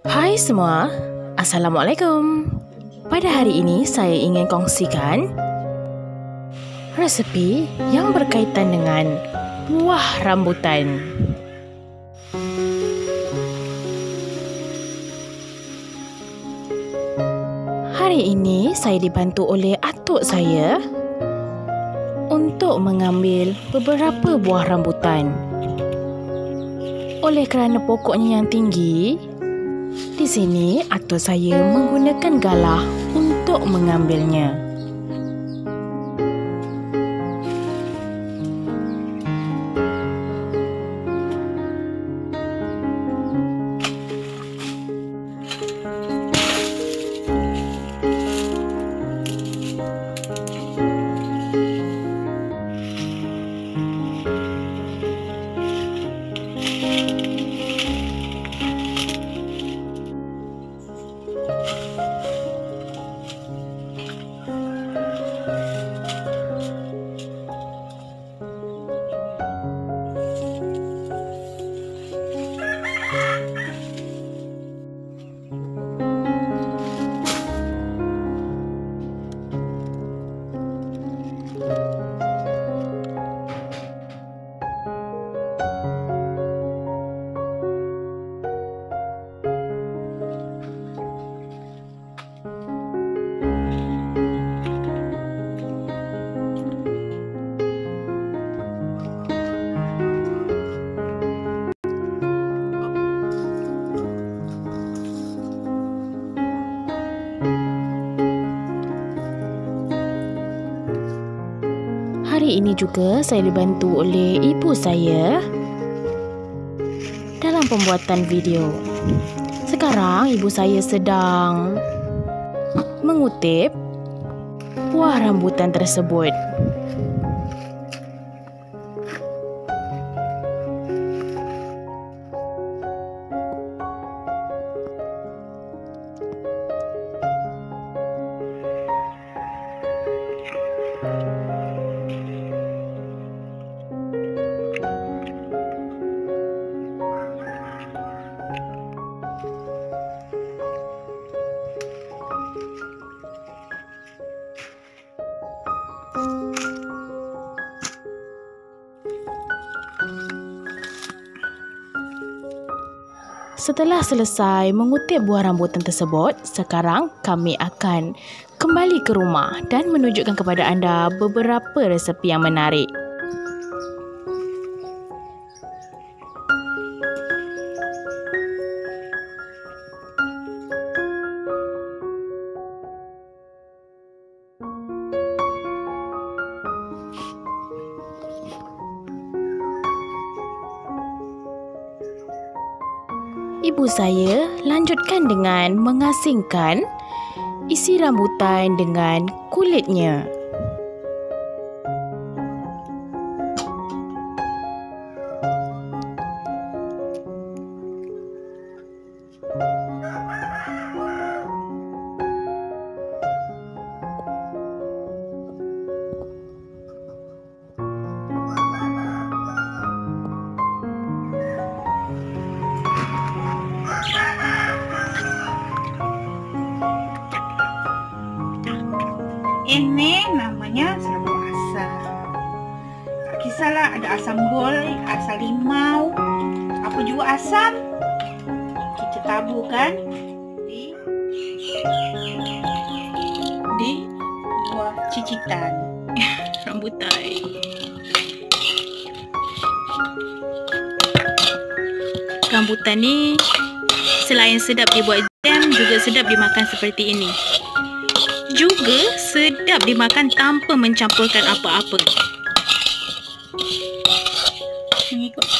Hai semua, Assalamualaikum. Pada hari ini saya ingin kongsikan resepi yang berkaitan dengan buah rambutan. Hari ini saya dibantu oleh atuk saya untuk mengambil beberapa buah rambutan. Oleh kerana pokoknya yang tinggi, di sini atuk saya menggunakan galah untuk mengambilnya. Ini juga saya dibantu oleh ibu saya dalam pembuatan video. Sekarang ibu saya sedang mengutip buah rambutan tersebut. Setelah selesai mengutip buah rambutan tersebut, sekarang kami akan kembali ke rumah dan menunjukkan kepada anda beberapa resepi yang menarik. Ibu saya lanjutkan dengan mengasingkan isi rambutan dengan kulitnya. Asam gol, asam limau, apa juga asam. Kita taburkan di di buah cicitan rambutan. Rambutan ni selain sedap dibuat jam juga sedap dimakan seperti ini juga sedap dimakan tanpa mencampurkan apa-apa.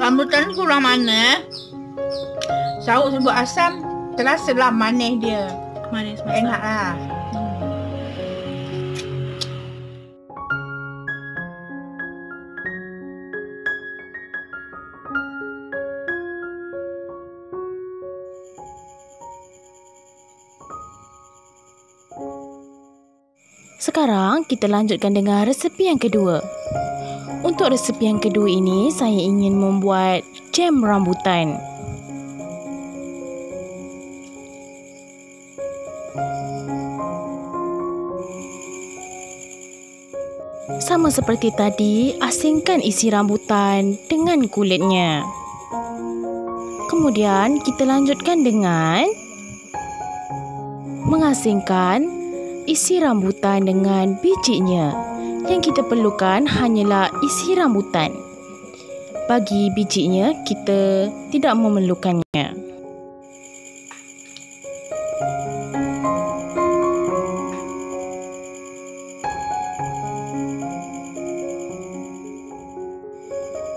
rambutan kurang manis. Sauk sebut asam terasa lah manis dia. Manis masak. Enak lah. Sekarang kita lanjutkan dengan resepi yang kedua. Untuk resepi yang kedua ini, saya ingin membuat jam rambutan. Sama seperti tadi, asingkan isi rambutan dengan kulitnya. Kemudian kita lanjutkan dengan mengasingkan isi rambutan dengan bijinya. Yang kita perlukan hanyalah isi rambutan. Bagi bijinya, kita tidak memerlukannya.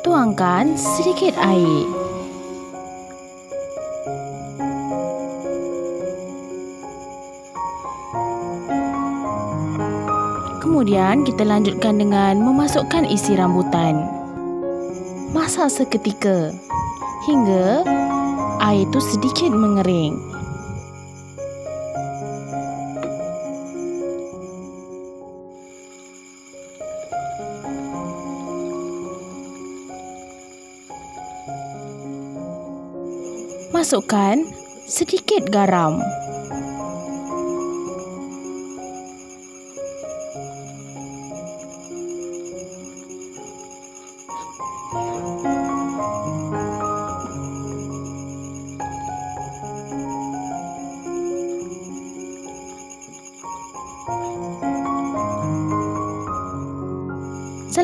Tuangkan sedikit air. Kemudian kita lanjutkan dengan memasukkan isi rambutan. Masak seketika hingga air itu sedikit mengering. Masukkan sedikit garam.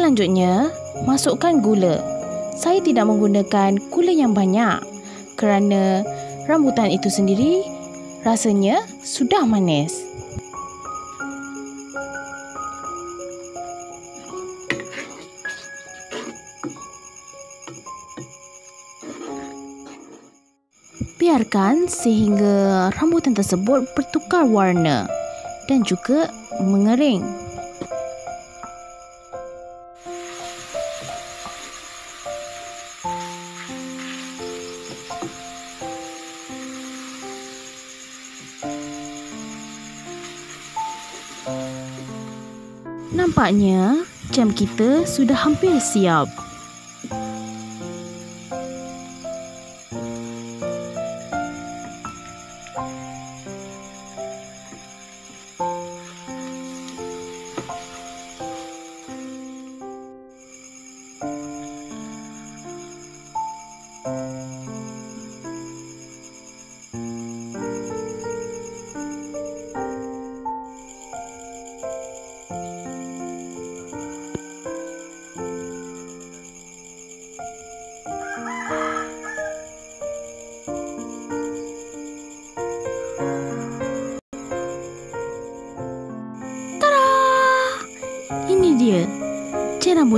Selanjutnya, masukkan gula. Saya tidak menggunakan gula yang banyak kerana rambutan itu sendiri rasanya sudah manis. Biarkan sehingga rambutan tersebut bertukar warna dan juga mengering. Nampaknya jam kita sudah hampir siap.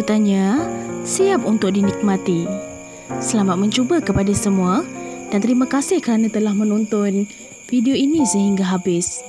Jam rambutannya siap untuk dinikmati. Selamat mencuba kepada semua dan terima kasih kerana telah menonton video ini sehingga habis.